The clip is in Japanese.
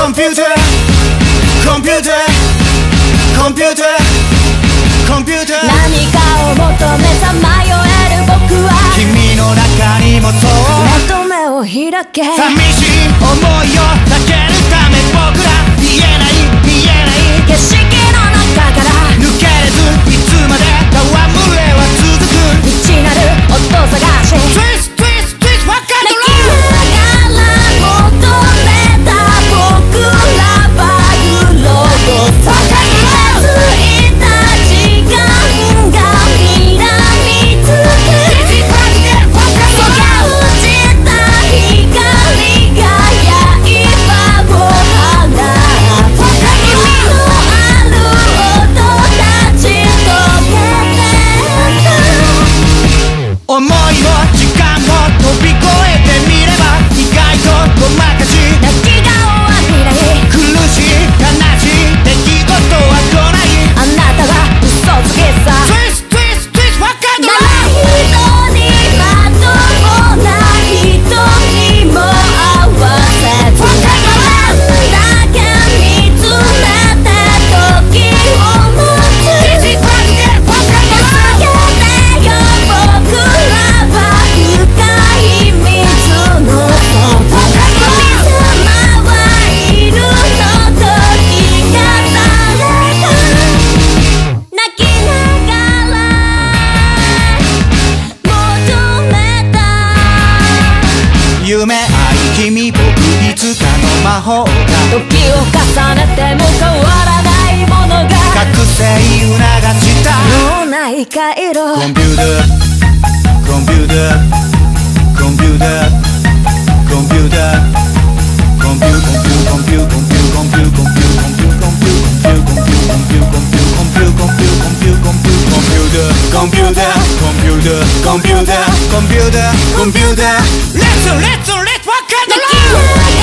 computer computer computer computer 何かを求めさまよえる僕は君の中にもそうまとめを開け寂しい思い夢。愛君僕いつかの魔法が。時を重ねても変わらないものが。覚醒促した。脳内回路。コンピューター。コンピューター。コンピューター。コンピューター。コンピューコンピューコンピューコンピューコンピューコンピューコンピューコンピューコンピューコンピューコンピューコンピューコンピューコンピューコンピューコンピューコンピューコンピューターコンピューターコンピューターコンピューターコンピューターコンピューター computer, computer, computer, computer. Let's, let's, let's work on the line.